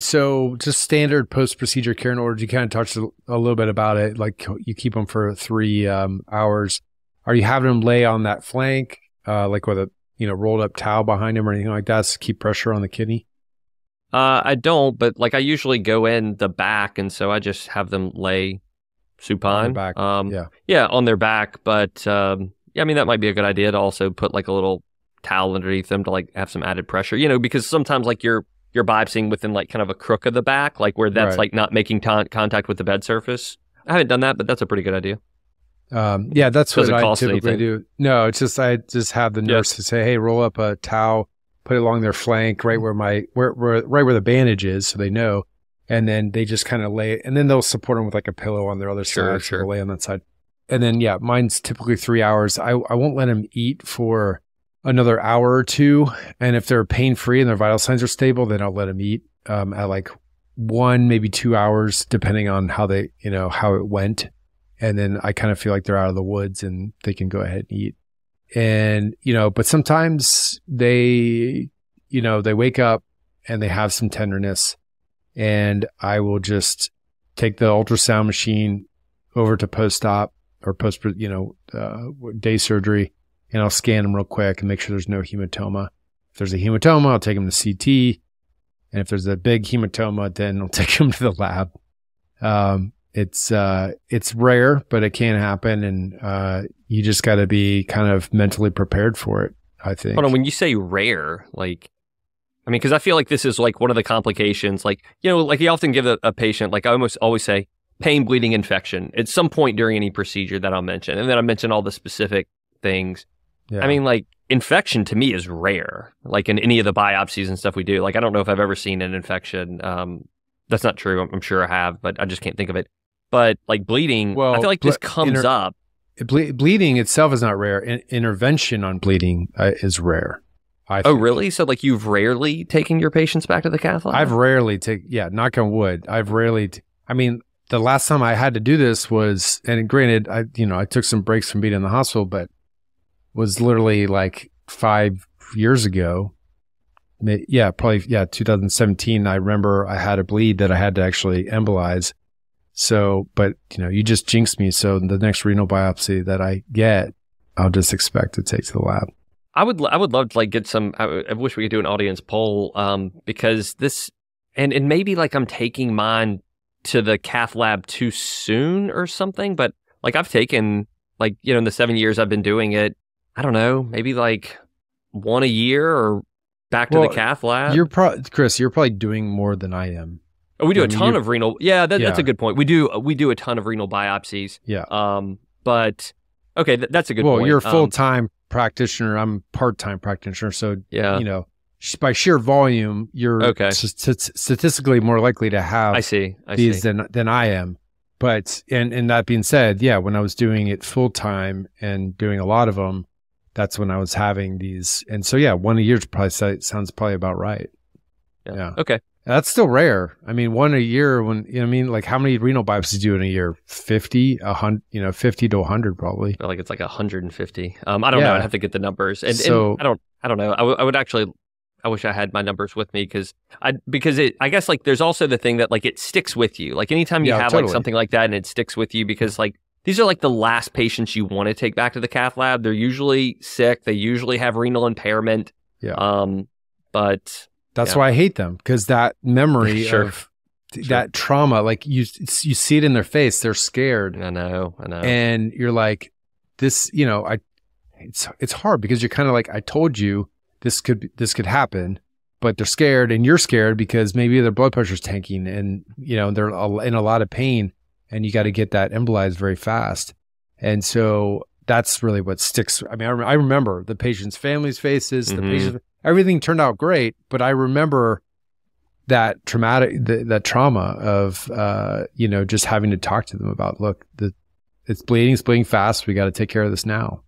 So, just standard post procedure care and orders. You kind of touched a, little bit about it. Like you keep them for three um, hours. Are you having them lay on that flank, uh, like with a you know rolled up towel behind him or anything like that to keep pressure on the kidney? Uh, I don't, but like I usually go in the back, and so I just have them lay supine. back. Um, yeah, yeah, on their back. But um, yeah, I mean that might be a good idea to also put like a little towel underneath them to like have some added pressure. You know, because sometimes like you're you're biopsying within like kind of a crook of the back, like where that's Right. like not making ton contact with the bed surface. I haven't done that, but that's a pretty good idea. um, yeah. That's Doesn't what I typically anything. do. No, it's just I just have the nurse to say, "Hey, roll up a towel, put it along their flank, right where my where, where right where the bandage is, so they know." And then they just kind of lay it, and then they'll support them with like a pillow on their other Sure, side, sure. lay on that side. And then yeah, mine's typically three hours. I I won't let them eat for another hour or two, and if they're pain free and their vital signs are stable, then I'll let them eat um, at like one maybe two hours, depending on how they you know how it went. And then I kind of feel like they're out of the woods and they can go ahead and eat. And you know, but sometimes they you know they wake up and they have some tenderness, and I will just take the ultrasound machine over to post op or post you know uh, day surgery and I'll scan them real quick and make sure there's no hematoma. If there's a hematoma, I'll take them to CT. And if there's a big hematoma, then I'll take them to the lab. Um, it's, uh, it's rare, but it can happen. And, uh, you just got to be kind of mentally prepared for it. I think. Hold on, when you say rare, like, I mean, because I feel like this is like one of the complications. Like, you know, like you often give a, a patient, like I almost always say, pain, bleeding, infection at some point during any procedure that I'll mention. And then I mention all the specific things. Yeah. I mean, like, infection to me is rare, like in any of the biopsies and stuff we do. Like, I don't know if I've ever seen an infection. Um, that's not true. I'm, I'm sure I have, but I just can't think of it. But like bleeding, well, I feel like this comes inter- up. Ble- bleeding itself is not rare. In- intervention on bleeding uh, is rare. I Oh, think. really? So, like, you've rarely taken your patients back to the cath lab? I've rarely take yeah, knock on wood. I've rarely. T- I mean, the last time I had to do this was, and granted, I you know I took some breaks from being in the hospital, but was literally like five years ago. Yeah, probably yeah, 2017. I remember I had a bleed that I had to actually embolize. So, but you know, you just jinxed me. So the next renal biopsy that I get, I'll just expect to take to the lab. I would I would love to like get some. I, I wish we could do an audience poll um, because this and and maybe like I'm taking mine to the cath lab too soon or something. But like I've taken like you know in the seven years I've been doing it, I don't know maybe like one a year or back to the cath lab. You're pro- Chris. You're probably doing more than I am. Oh, we do I a mean, ton of renal. Yeah, that, that's a good point. We do we do a ton of renal biopsies. Yeah. Um, but okay, th- that's a good point. well, point. you're a Um, full time practitioner. I'm part time practitioner. So yeah, you know, by sheer volume, you're Okay. st- statistically more likely to have I see. I these see. than than I am. But and and that being said, yeah, when I was doing it full time and doing a lot of them, that's when I was having these. And so yeah, one a year probably sounds probably about right. yeah. Okay. That's still rare. I mean, one a year when you know, I mean, like how many renal biopsies do you in a year? Fifty, a hundred, you know, fifty to hundred probably. feel like it's like 150. Um, I don't know. I'd have to get the numbers, and, and So- I don't. I don't know. I, w- I would actually. I wish I had my numbers with me because I because it. I guess like there's also the thing that like it sticks with you. Like anytime you Yeah, have totally. like something like that and it sticks with you because like these are like the last patients you want to take back to the cath lab. They're usually sick. They usually have renal impairment. Yeah. Um, but That's Yeah. why I hate them because that memory Sure. of th- that trauma, like you, you see it in their face. They're scared, I know. I know. and you're like, this, you know, I, it's it's hard because you're kind of like, I told you this could this could happen, but they're scared, and you're scared because maybe their blood pressure's tanking, and you know they're in a lot of pain, and you got to get that embolized very fast, and so that's really what sticks. I mean, I, I remember the patient's family's faces, the Mhm. patient, everything turned out great, but I remember that traumatic, the, that trauma of, uh, you know, just having to talk to them about, look, the, it's bleeding, it's bleeding fast. We got to take care of this now.